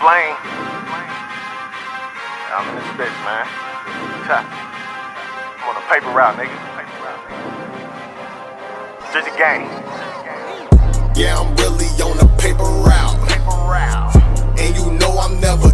Flame. I'm in this bitch, man. I'm on a paper route, nigga. Just a game. Yeah, I'm really on a paper route. Paper route. And you know I'm never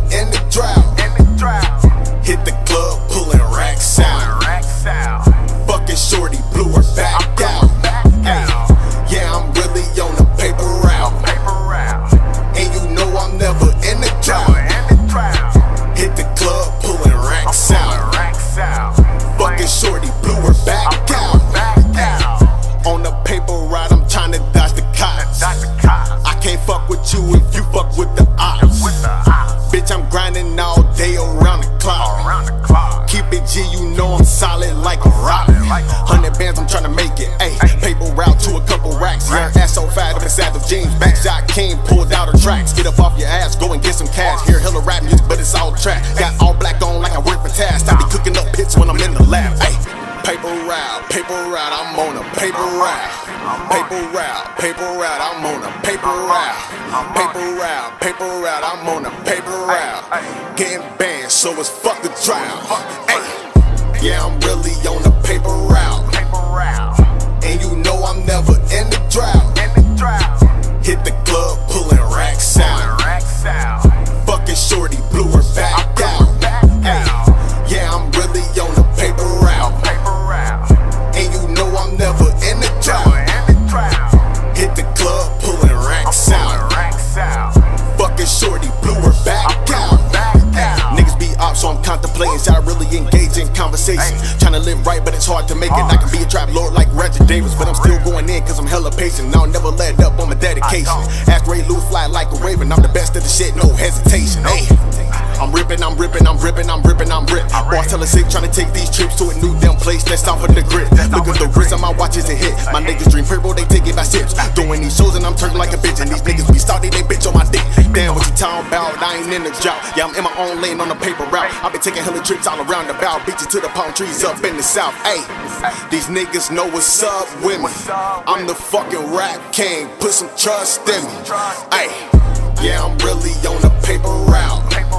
Bitch, I'm grinding all day around the clock. Around the clock. Keep it G, you know I'm solid like a rock. Like. Hundred bands, I'm tryna make it. Ayy, paper route to a couple racks. Yeah, that's so fat up inside of shot king pulled out her tracks. Get up off your ass, go and get some cash. Hear hella rap music, but it's all trap. Got all black on like I work for Task. I be cooking up pits when I'm in the lab. Ayy, paper route, paper route, I'm on a paper route. Paper route, paper route, I'm on a paper route. Paper route, paper route, I'm on a paper route. Getting banned, so it's fuck the drought. Ayy, yeah, I'm really on a. Paper route. And you know I'm never in the drought. Contemplating. I really engage in conversation? Tryna live right, but it's hard to make it. I can be a trap lord like Reggie Davis, but I'm still going in cause I'm hella patient. I'll never let up on my dedication. Ask Ray Lou, fly like a raven. I'm the best of the shit, no hesitation. Hey. I'm ripping, I'm ripping, I'm ripping, I'm ripping, I'm ripped. Boss tell a sick trying to take these trips to a new damn place that's off of the grid. Look at the wrist on my watch is a hit. My niggas dream purple, they take it by sips. Doing these shows and I'm turned like a bitch. And these niggas be starting they bitch on my dick. Damn, what you talking about? I ain't in the drought. Yeah, I'm in my own lane on the paper route. i been taking hella trips all around the bow. Beaches to the palm trees up in the south. Hey, these niggas know what's up with me. I'm the fucking rap king. Put some trust in me. Hey, yeah, I'm really on the paper route.